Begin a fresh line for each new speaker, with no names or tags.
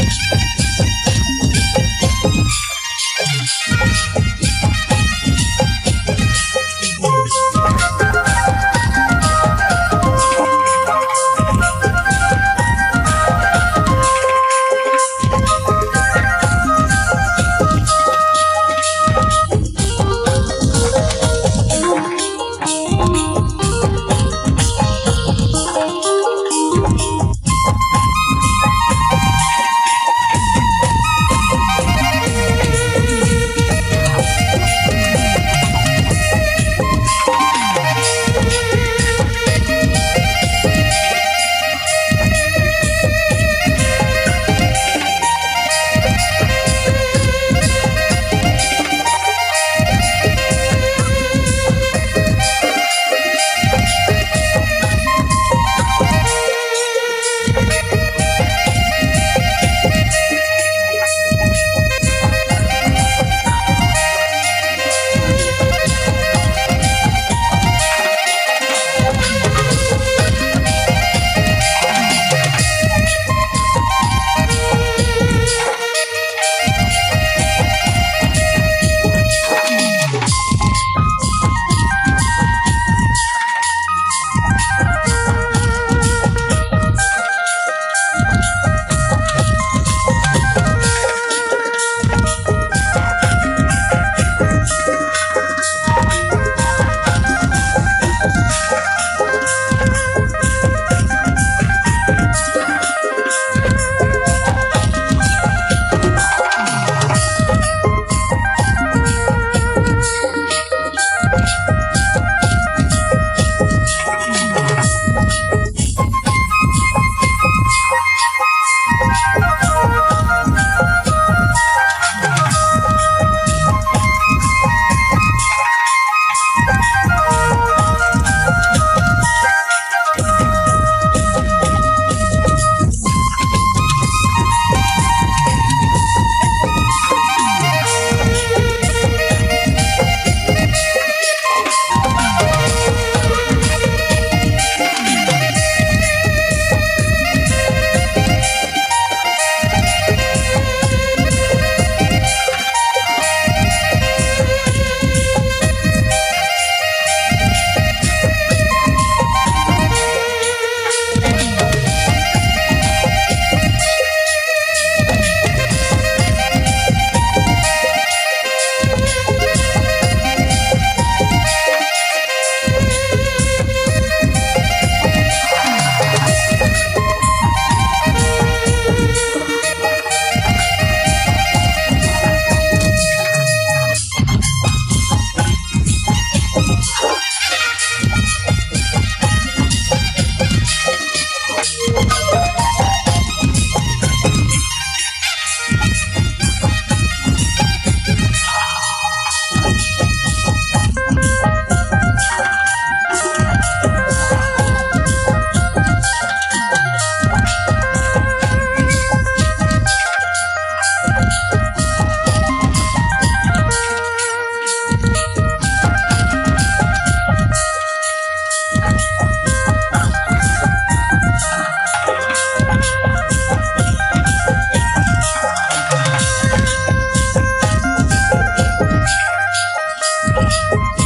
Thank you. oh, you.